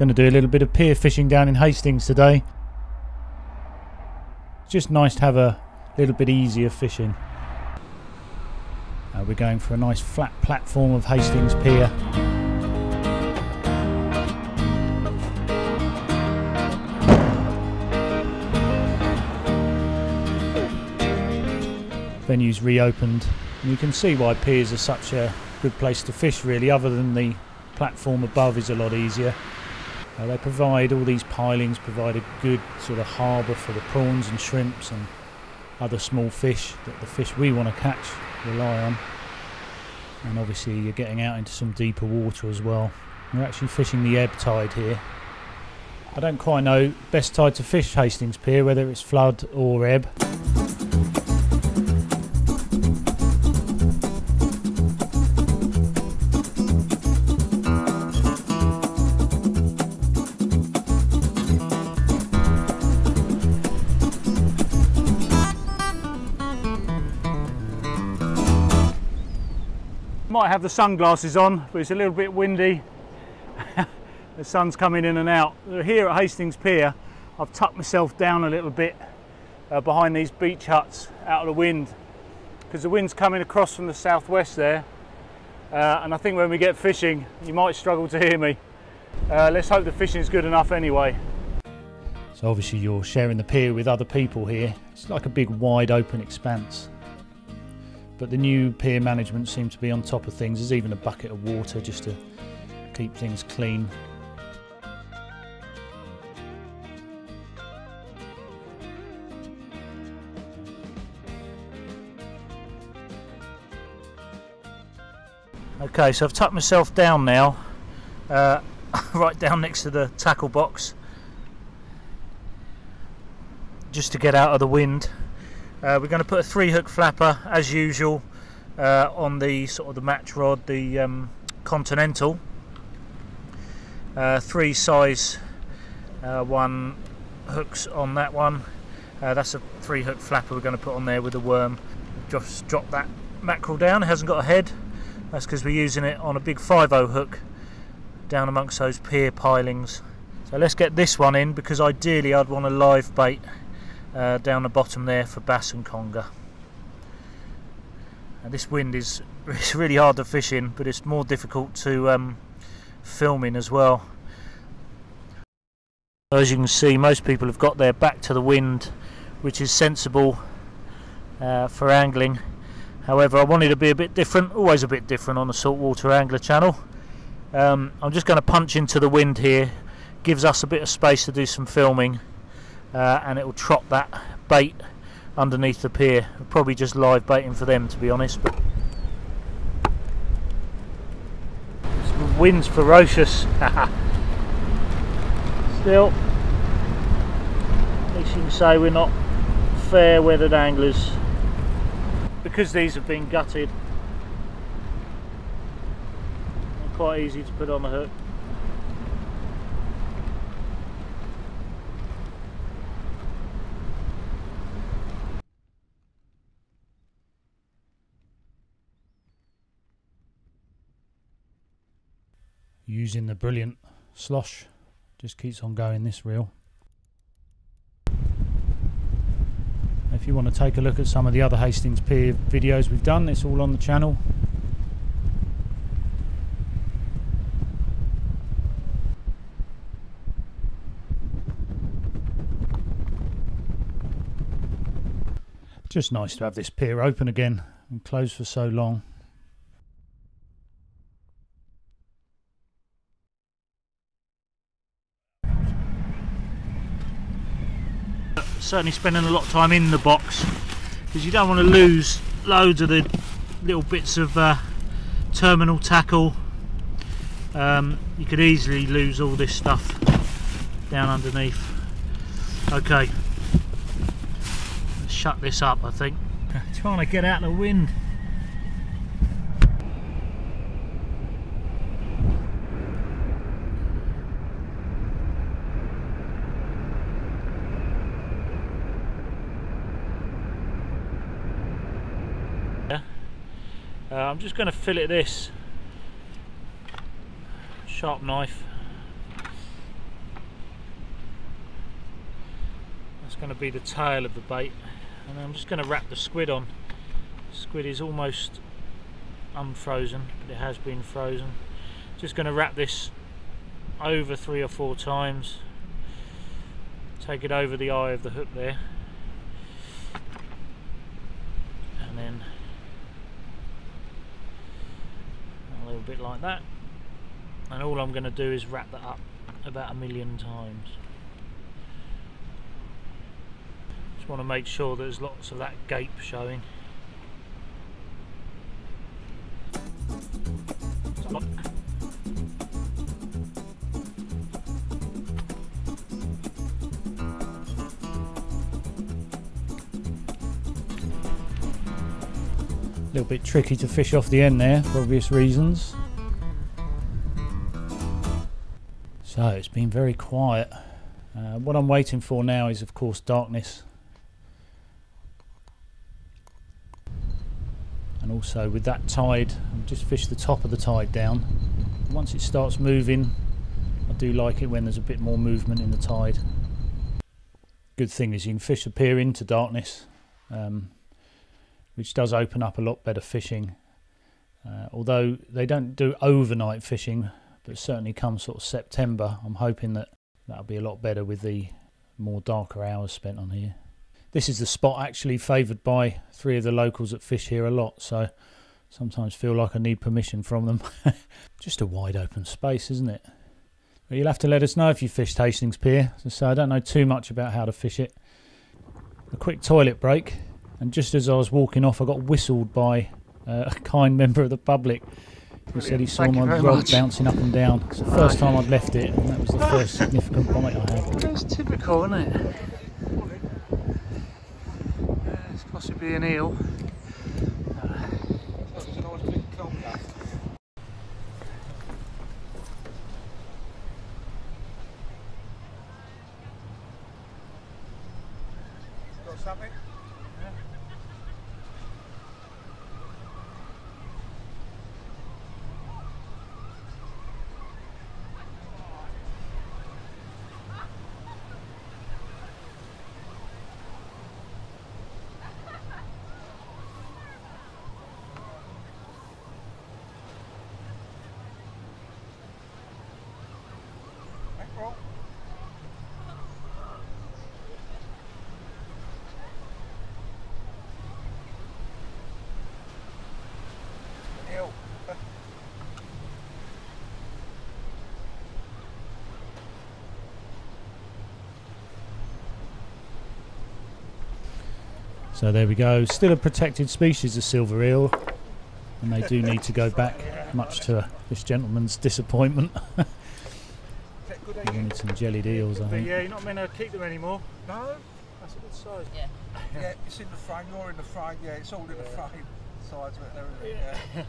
Going to do a little bit of pier fishing down in Hastings today. It's just nice to have a little bit easier fishing. Uh, we're going for a nice flat platform of Hastings Pier. Venue's reopened and you can see why piers are such a good place to fish really other than the platform above is a lot easier. Uh, they provide all these pilings provide a good sort of harbour for the prawns and shrimps and other small fish that the fish we want to catch rely on. And obviously you're getting out into some deeper water as well. We're actually fishing the ebb tide here. I don't quite know best tide to fish Hastings Pier whether it's flood or ebb Might have the sunglasses on, but it's a little bit windy. the sun's coming in and out. Here at Hastings Pier, I've tucked myself down a little bit uh, behind these beach huts out of the wind because the wind's coming across from the southwest there. Uh, and I think when we get fishing, you might struggle to hear me. Uh, let's hope the fishing is good enough anyway. So obviously you're sharing the pier with other people here. It's like a big wide open expanse but the new pier management seem to be on top of things. There's even a bucket of water just to keep things clean. Okay, so I've tucked myself down now, uh, right down next to the tackle box, just to get out of the wind. Uh, we're going to put a three hook flapper as usual uh, on the sort of the match rod, the um, Continental. Uh, three size uh, one hooks on that one. Uh, that's a three hook flapper we're going to put on there with a worm. Just drop that mackerel down. It hasn't got a head. That's because we're using it on a big 5.0 hook down amongst those pier pilings. So let's get this one in because ideally I'd want a live bait uh, down the bottom there for bass and conger. And this wind is it's really hard to fish in, but it's more difficult to um, film in as well. As you can see, most people have got their back to the wind, which is sensible uh, for angling. However, I wanted to be a bit different, always a bit different on the Saltwater Angler channel. Um, I'm just going to punch into the wind here, gives us a bit of space to do some filming uh, and it will trot that bait underneath the pier. Probably just live baiting for them to be honest. But the wind's ferocious. Still, at least you can say we're not fair weathered anglers because these have been gutted. Quite easy to put on the hook. Using the brilliant slosh. Just keeps on going this reel. If you want to take a look at some of the other Hastings Pier videos we've done it's all on the channel. Just nice to have this pier open again and closed for so long certainly spending a lot of time in the box because you don't want to lose loads of the little bits of uh, terminal tackle. Um, you could easily lose all this stuff down underneath. Okay. Let's shut this up I think. Trying to get out of the wind Uh, I'm just going to fillet this sharp knife. That's going to be the tail of the bait. And I'm just going to wrap the squid on. Squid is almost unfrozen, but it has been frozen. Just going to wrap this over three or four times. Take it over the eye of the hook there. Little bit like that. And all I'm going to do is wrap that up about a million times. Just want to make sure there's lots of that gape showing. A little bit tricky to fish off the end there for obvious reasons. So it's been very quiet. Uh, what I'm waiting for now is of course darkness. And also with that tide, I've just fished the top of the tide down. Once it starts moving, I do like it when there's a bit more movement in the tide. Good thing is you can fish pier into darkness. Um, which does open up a lot better fishing. Uh, although they don't do overnight fishing, but certainly come sort of September, I'm hoping that that'll be a lot better with the more darker hours spent on here. This is the spot actually favoured by three of the locals that fish here a lot, so sometimes feel like I need permission from them. Just a wide open space, isn't it? But you'll have to let us know if you fished Hastings Pier. So I don't know too much about how to fish it. A quick toilet break and just as I was walking off I got whistled by uh, a kind member of the public who said he saw Thank my rod much. bouncing up and down. It's the first time I'd left it and that was the first significant bite I had. That's typical isn't it? it's possibly an eel. something? So there we go. Still a protected species of silver eel, and they do need to go back, much to this gentleman's disappointment. we need some jellied eels, I think. But Yeah, you're not meant to keep them anymore. No, that's a good size. Yeah. yeah, it's in the frame. You're in the frame. Yeah, it's all in the frame. Sides of it, there, isn't? Yeah.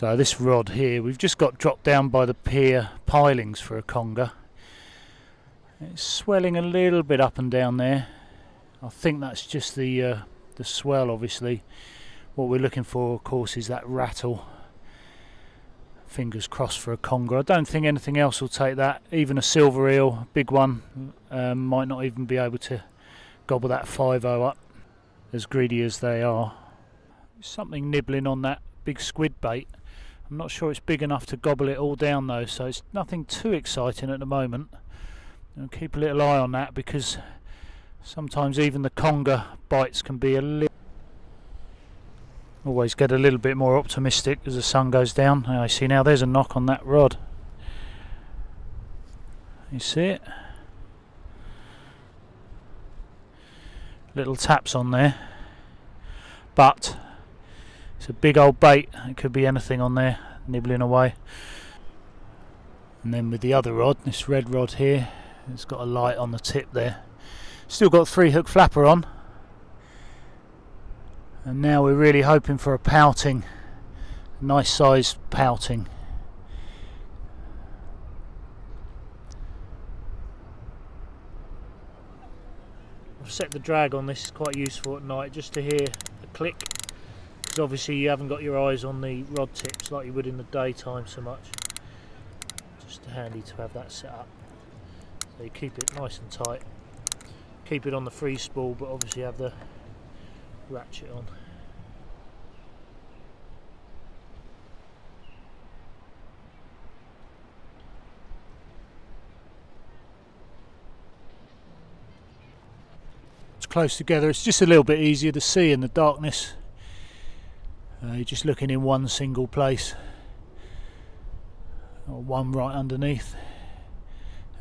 So this rod here, we've just got dropped down by the pier pilings for a conger. It's swelling a little bit up and down there. I think that's just the uh, the swell obviously. What we're looking for of course is that rattle. Fingers crossed for a conger. I don't think anything else will take that. Even a silver eel, big one, um, might not even be able to gobble that 5-0 up as greedy as they are. Something nibbling on that big squid bait. I'm not sure it's big enough to gobble it all down though, so it's nothing too exciting at the moment. I'll keep a little eye on that because sometimes even the conger bites can be a little always get a little bit more optimistic as the sun goes down. I see now there's a knock on that rod. You see it? Little taps on there. But it's a big old bait. It could be anything on there, nibbling away. And then with the other rod, this red rod here, it's got a light on the tip there. Still got three hook flapper on. And now we're really hoping for a pouting. Nice sized pouting. I've set the drag on this is quite useful at night just to hear a click because obviously you haven't got your eyes on the rod tips like you would in the daytime so much. Just handy to have that set up. So you keep it nice and tight. Keep it on the free spool but obviously have the ratchet on. It's close together. It's just a little bit easier to see in the darkness uh, just looking in one single place. Or one right underneath.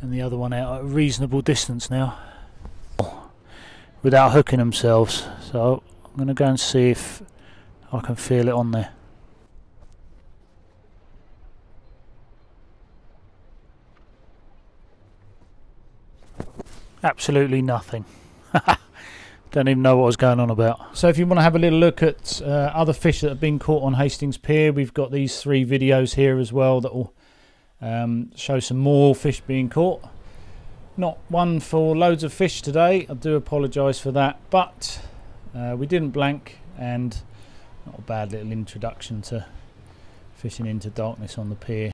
And the other one out at a reasonable distance now. Without hooking themselves. So I'm going to go and see if I can feel it on there. Absolutely nothing Don't even know what was going on about. So if you want to have a little look at uh, other fish that have been caught on Hastings Pier, we've got these three videos here as well that will um, show some more fish being caught. Not one for loads of fish today, I do apologise for that, but uh, we didn't blank and not a bad little introduction to fishing into darkness on the pier.